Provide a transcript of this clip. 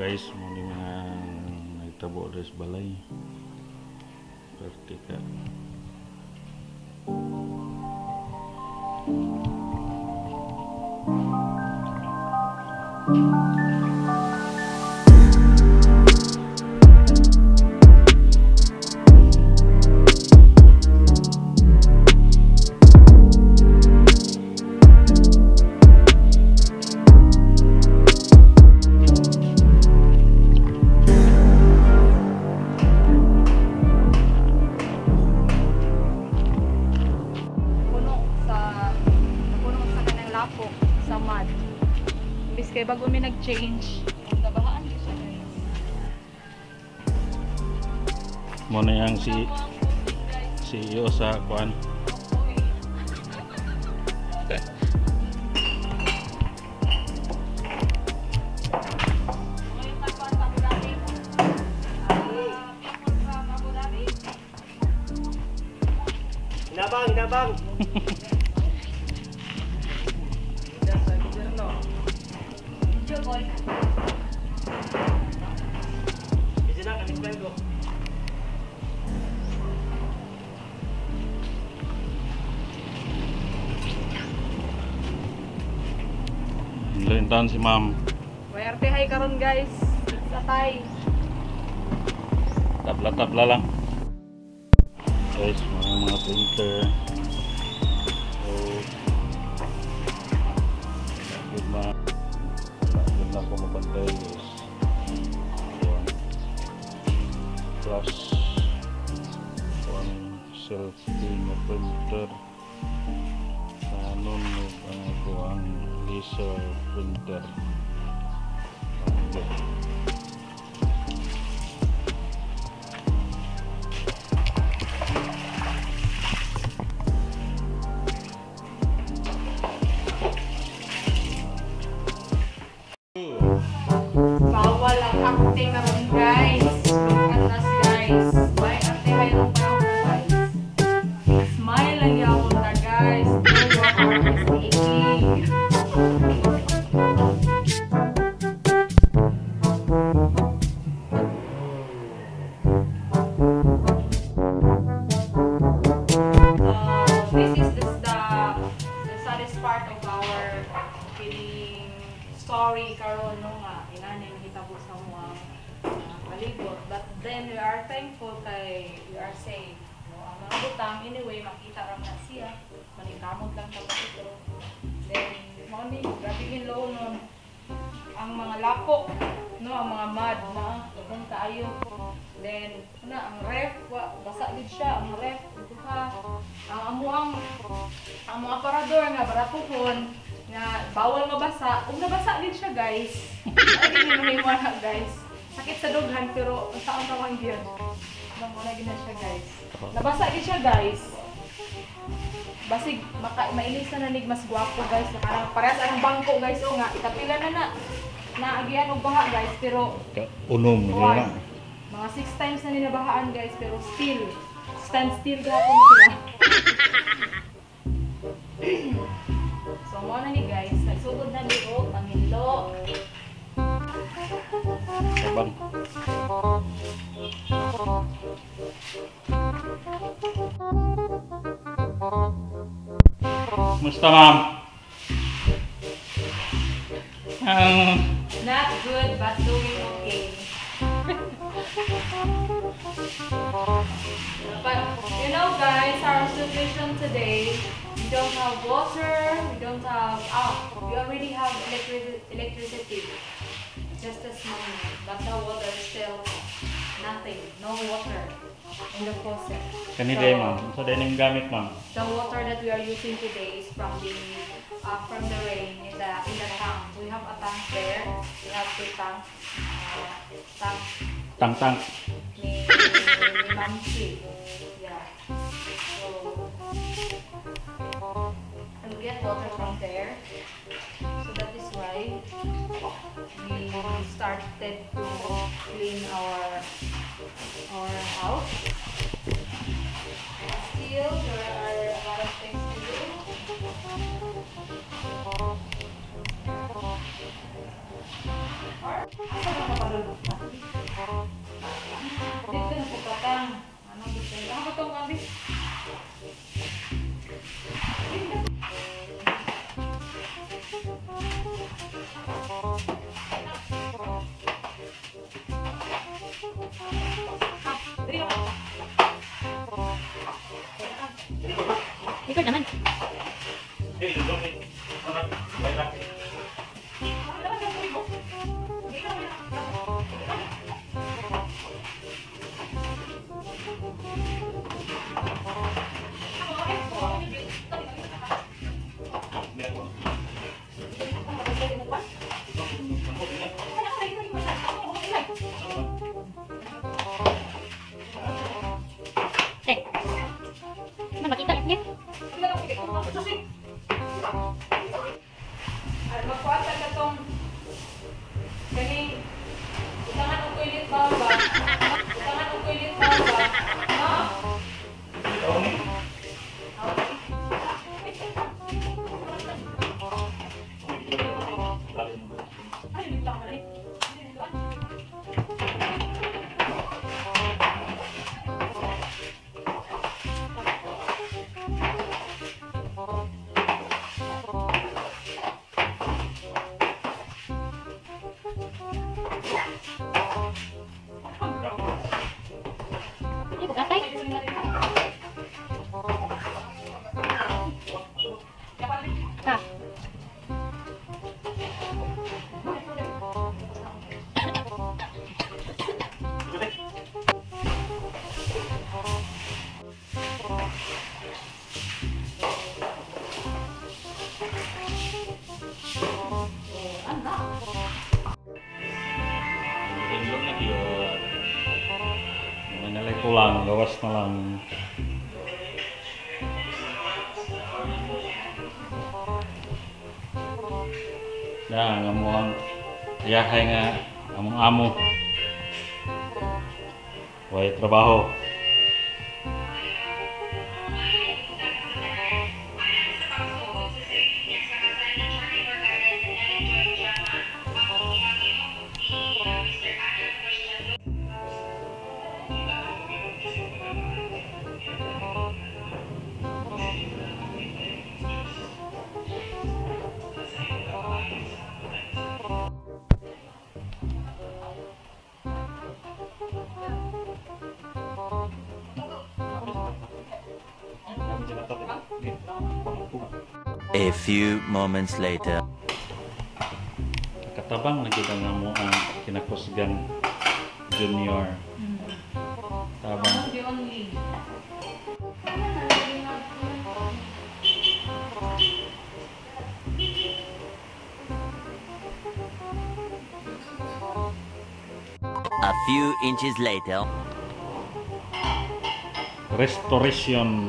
guys mau dengan kita bawa dari sebalai seperti kak. change. Kabahaan mo na yang si CEO sa kuan. Inabang, inabang. boy. Isa na, kami ko. Lintan si ma'am. May arte hay karon guys. Sa tay. Tabla-tabla lang. Guys, mga mga printer. this uh, winter. Palibot but then we are thankful kay we are safe no ang mga butang anyway makita ra na siya. Manikamot lang ta ito. Then mo ni grabe low nun. Ang mga lapok no ang mga mud na kung kaayo. Then na ang ref wa basa gid siya ang ref ha ang amuang ang mga aparador nga barapuhon nga bawal mabasa. Ug nabasa din siya guys ay din mo guys sakit sa dughan pero saan pa man gyud nang wala gid na siya guys nabasa din siya guys basig maka mainis na nanig mas gwapo guys parang parehas ang bangko guys o nga ikapila na na naagian og baha guys pero Unom na. Mga six times na ninabahaan guys, pero still, stand still gapon sila. so, mo na ni guys, nagsugod na liog, panghinlo. Tabang. Musta ma'am? Ang Not good, but doing okay. but, you know guys, our situation today, we don't have water, we don't have, ah, we already have electric electricity. Just a small amount, but the water is still nothing, no water in the faucet. kani So, day ma'am. So day ning gamit ma'am. The water that we are using today is from the uh, from the rain in the in the tank. We have a tank there. We have two tanks. Uh, tank Tang tang. ni ni Mamsi. Yeah. So we get water from there. Why we started to clean our our house. Still, there are naman. Ha ha ha! ulang gawas na lang ya hanya ayahay nga among amo way trabaho A few moments later. Katabang na kita nga mo ang kinakusgan junior. Tabang. Ano the only? A few inches later. Restoration